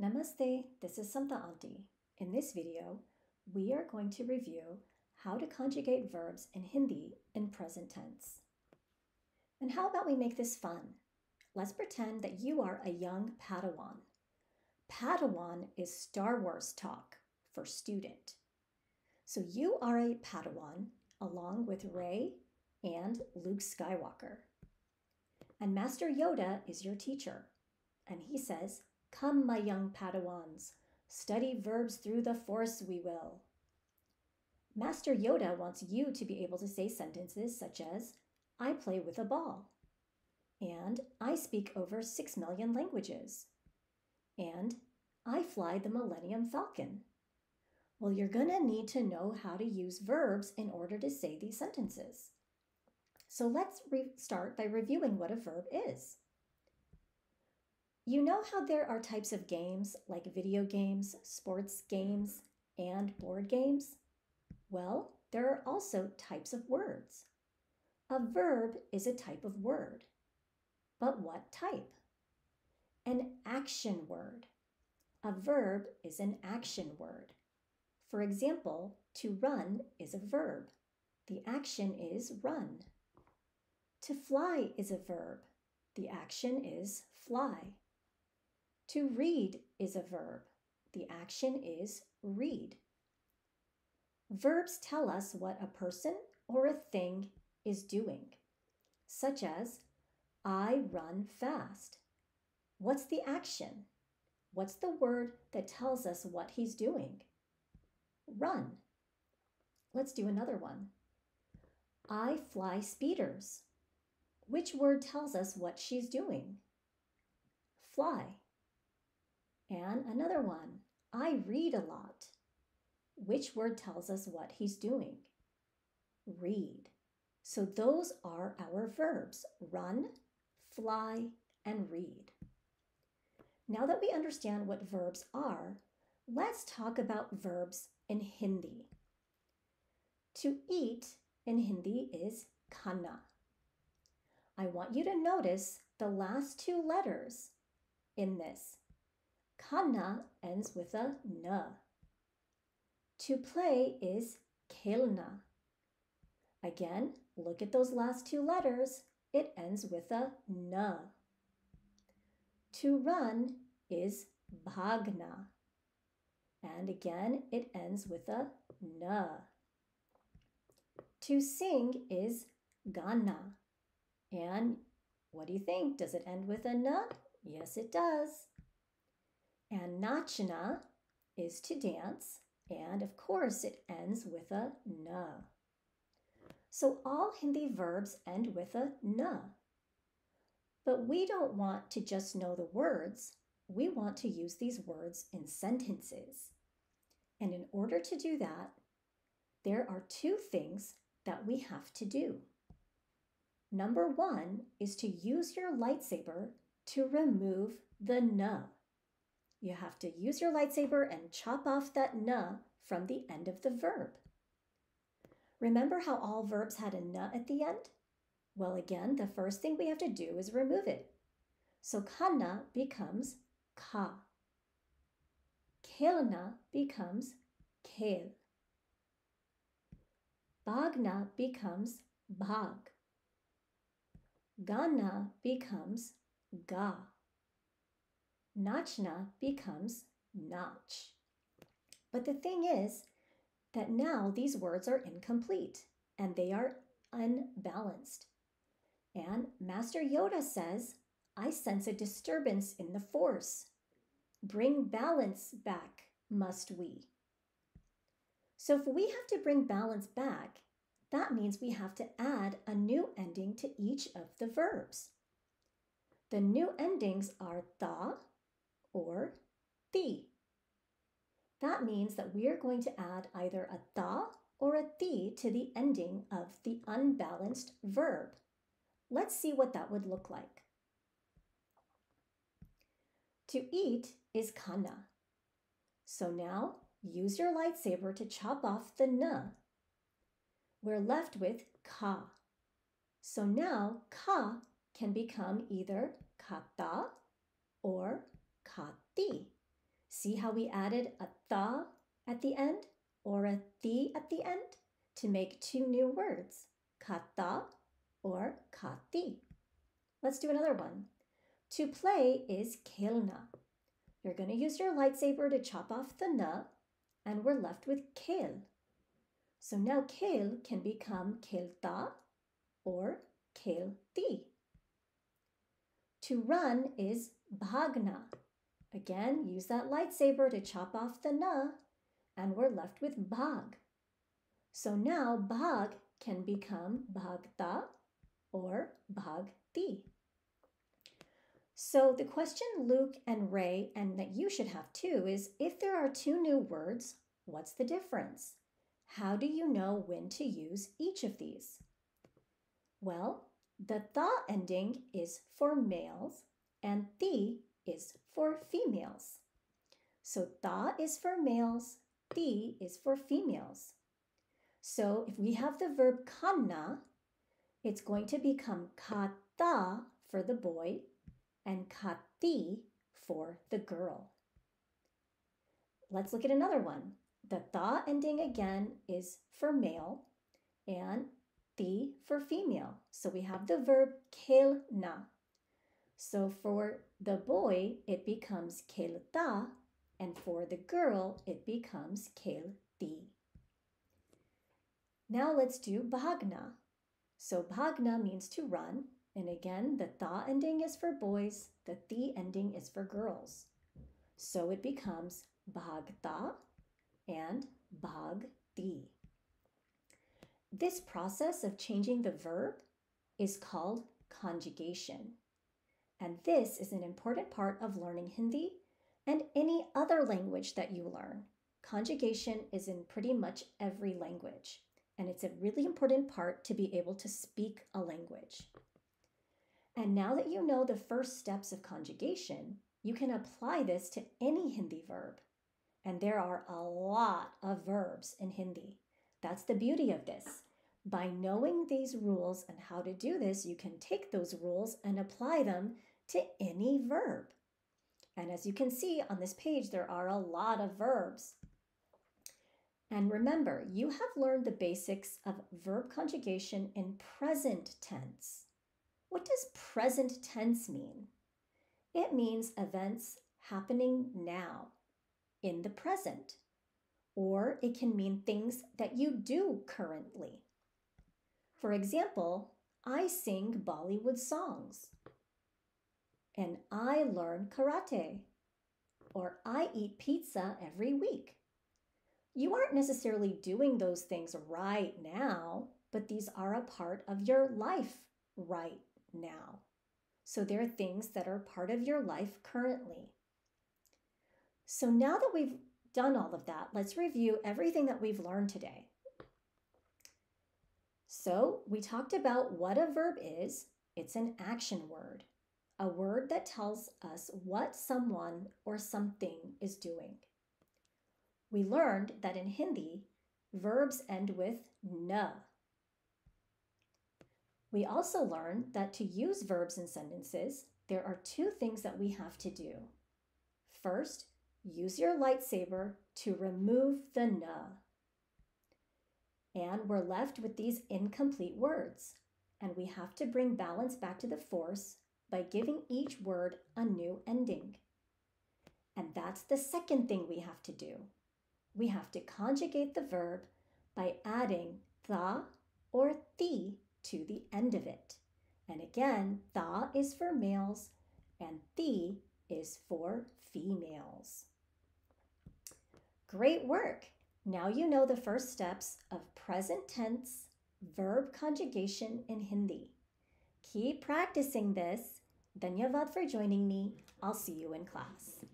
Namaste, this is Samta Auntie. In this video, we are going to review how to conjugate verbs in Hindi in present tense. And how about we make this fun? Let's pretend that you are a young Padawan. Padawan is Star Wars talk for student. So you are a Padawan along with Rey and Luke Skywalker. And Master Yoda is your teacher. And he says, Come, my young Padawans, study verbs through the force we will. Master Yoda wants you to be able to say sentences such as, I play with a ball, and I speak over six million languages, and I fly the Millennium Falcon. Well, you're going to need to know how to use verbs in order to say these sentences. So let's start by reviewing what a verb is. You know how there are types of games like video games, sports games, and board games? Well, there are also types of words. A verb is a type of word. But what type? An action word. A verb is an action word. For example, to run is a verb. The action is run. To fly is a verb. The action is fly. To read is a verb. The action is read. Verbs tell us what a person or a thing is doing, such as, I run fast. What's the action? What's the word that tells us what he's doing? Run. Let's do another one. I fly speeders. Which word tells us what she's doing? Fly. And another one, I read a lot. Which word tells us what he's doing? Read. So those are our verbs run, fly, and read. Now that we understand what verbs are, let's talk about verbs in Hindi. To eat in Hindi is khana. I want you to notice the last two letters in this. Khana ends with a na. To play is khelna. Again, look at those last two letters. It ends with a na. To run is bhagna. And again, it ends with a na. To sing is gana. And what do you think? Does it end with a na? Yes, it does. And nachna is to dance. And of course, it ends with a n. So all Hindi verbs end with a n. But we don't want to just know the words. We want to use these words in sentences. And in order to do that, there are two things that we have to do. Number one is to use your lightsaber to remove the n. You have to use your lightsaber and chop off that na from the end of the verb. Remember how all verbs had a na at the end? Well, again, the first thing we have to do is remove it. So khana becomes ka. Khelna becomes khel. Bhagna becomes bhag. Gana becomes ga. Nachna becomes nach. But the thing is that now these words are incomplete and they are unbalanced. And Master Yoda says, I sense a disturbance in the force. Bring balance back, must we? So if we have to bring balance back, that means we have to add a new ending to each of the verbs. The new endings are tha or the. That means that we are going to add either a tha or a the to the ending of the unbalanced verb. Let's see what that would look like. To eat is kana. So now use your lightsaber to chop off the na. We're left with ka. So now ka can become either kata or kati. See how we added a tha at the end or a thi at the end to make two new words, kata or kati. Let's do another one. To play is kelna. You're going to use your lightsaber to chop off the na, and we're left with kel. So now kel can become kelta or kelti. To run is bhagna. Again, use that lightsaber to chop off the na, and we're left with bhag. So now bhag can become bhagta or bhagti. So the question Luke and Rey, and that you should have too, is if there are two new words, what's the difference? How do you know when to use each of these? Well, the tha ending is for males and ti is for females. So tha is for males, ti is for females. So if we have the verb kanna, it's going to become kata for the boy and kati for the girl. Let's look at another one. The tha ending again is for male and ti for female. So we have the verb kelna. So for the boy, it becomes kelta, and for the girl, it becomes kelti. Now let's do bhagna. So bhagna means to run, and again, the tha ending is for boys, the ti ending is for girls. So it becomes bhagta and bhagti. This process of changing the verb is called conjugation. And this is an important part of learning Hindi and any other language that you learn. Conjugation is in pretty much every language, and it's a really important part to be able to speak a language. And now that you know the first steps of conjugation, you can apply this to any Hindi verb. And there are a lot of verbs in Hindi. That's the beauty of this. By knowing these rules and how to do this, you can take those rules and apply them to any verb. And as you can see on this page, there are a lot of verbs. And remember, you have learned the basics of verb conjugation in present tense. What does present tense mean? It means events happening now, in the present. Or it can mean things that you do currently. For example, I sing Bollywood songs. And I learn karate. Or I eat pizza every week. You aren't necessarily doing those things right now, but these are a part of your life right now. So there are things that are part of your life currently. So now that we've done all of that, let's review everything that we've learned today. So we talked about what a verb is. It's an action word, a word that tells us what someone or something is doing. We learned that in Hindi, verbs end with na, we also learned that to use verbs in sentences, there are two things that we have to do. First, use your lightsaber to remove the na. And we're left with these incomplete words. And we have to bring balance back to the force by giving each word a new ending. And that's the second thing we have to do. We have to conjugate the verb by adding the or the to the end of it. And again, tha is for males and thi is for females. Great work! Now you know the first steps of present tense verb conjugation in Hindi. Keep practicing this. Dhanyavad for joining me. I'll see you in class.